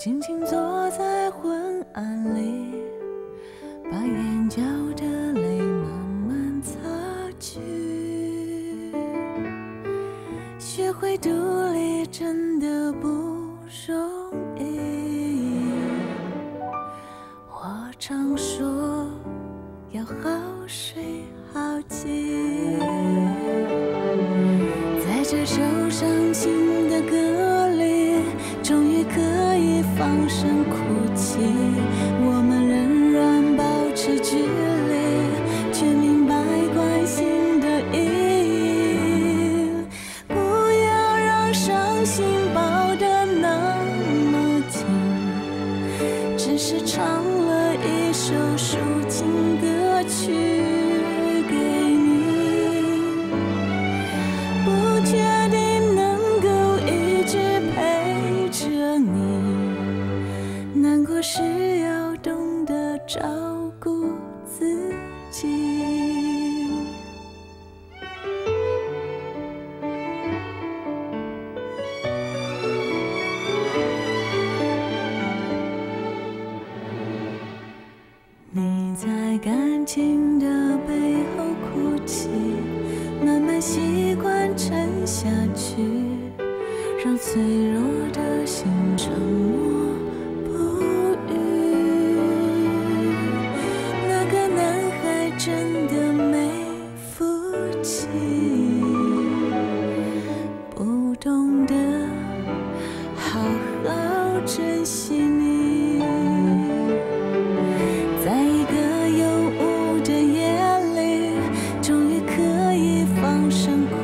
静静坐在昏暗里，把眼角的泪慢慢擦去。学会独立真的不容易。我常说要好睡好起，在这首伤心的歌里，终于可以放声哭泣。我们仍然保持距离，却明白关心的意义。不要让伤心抱得那么紧。只是唱了一首抒情歌曲难过时要懂得照顾自己。你在感情的背后哭泣，慢慢习惯沉下去，让脆弱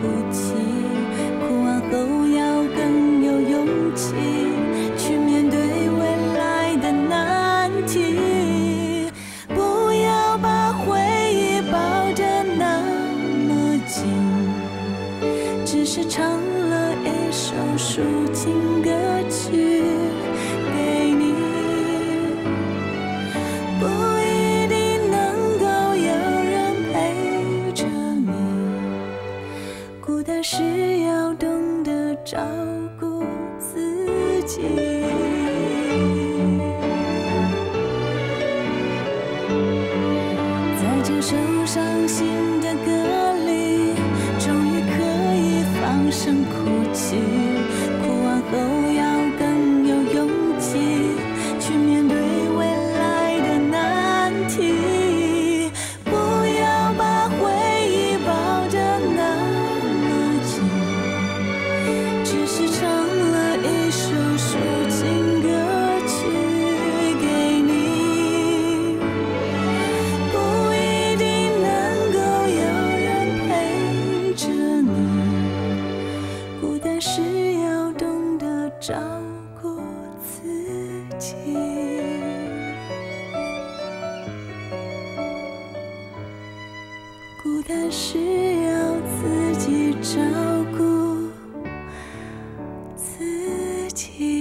哭泣。哭完后要更有勇气，去面对未来的难题。不要把回忆抱得那么紧，只是唱了一首抒情歌曲给你。不要懂得照顾自己。在这首伤心的歌里，终于可以放声哭泣。哭完后要照顾自己。孤单时要自己照顾自己。